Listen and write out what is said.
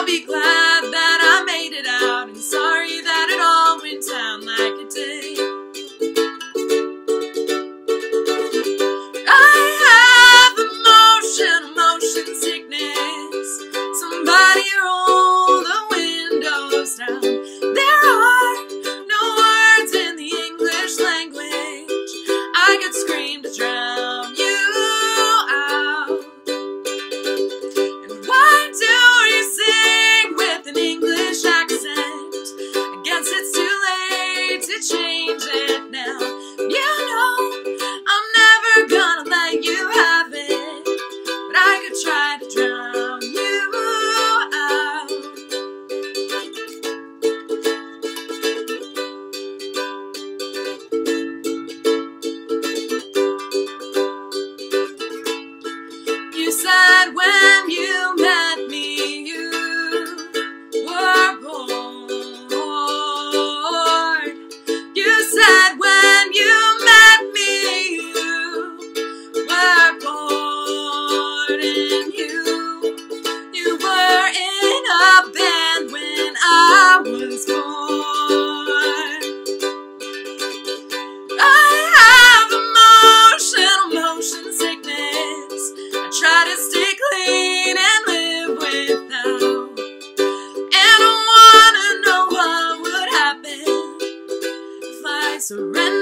I'll be glad. you. You were in a band when I was born. I have motion sickness. I try to stay clean and live without. And I wanna know what would happen if I surrender.